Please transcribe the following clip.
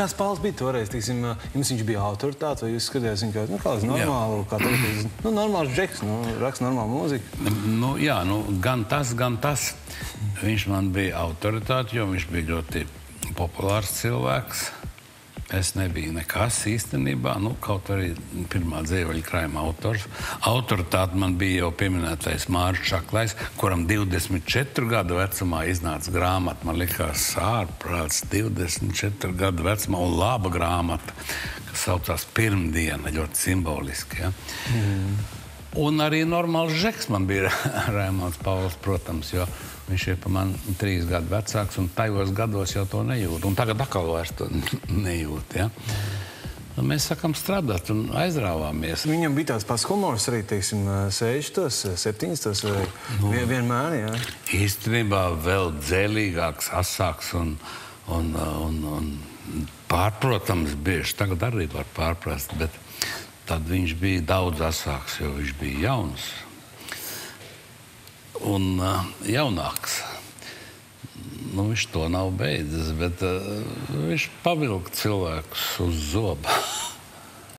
Kāds Pauls bija toreiz? Tiksim, jums viņš bija autoritāte, vai jūs skatījāties viņu kā, nu, kā normālu, kā tagad, nu, normāls džeks, nu, raksta normālu mūziku? Nu, jā, nu, gan tas, gan tas. Viņš man bija autoritāte, jo viņš bija ļoti populārs cilvēks. Es nebiju nekas īstenībā, nu, kaut arī pirmā dzīvoļa krājuma autors. Autoritāte man bija jau pieminētais Mārcis Čaklais, kuram 24 gadu vecumā iznāca grāmata. Man liekas, ārprāts 24 gadu vecumā un laba grāmata, kas saucās Pirmdiena, ļoti simboliski. Ja? Mm. Un arī normāls žeks man bija Raimons Pauls, protams, jo Viņš ir par mani trīs gadu vecāks, un tajos gados jau to nejūt. Un tagad atkal vairs to nejūt. Ja? Nu, mēs sākām strādāt un aizrāvāmies. Viņam bija tāds pats humors arī, teiksim, 6, 7, tas nu, vienmēr. Jā. Īstenībā vēl dzēlīgāks, asāks un, un, un, un pārprotams bieži. Tagad arī var pārprast, bet tad viņš bija daudz asāks, jo viņš bija jauns un uh, jaunāks. Nu, viņš to nav beidzis, bet uh, viņš pavilka cilvēkus uz zobu.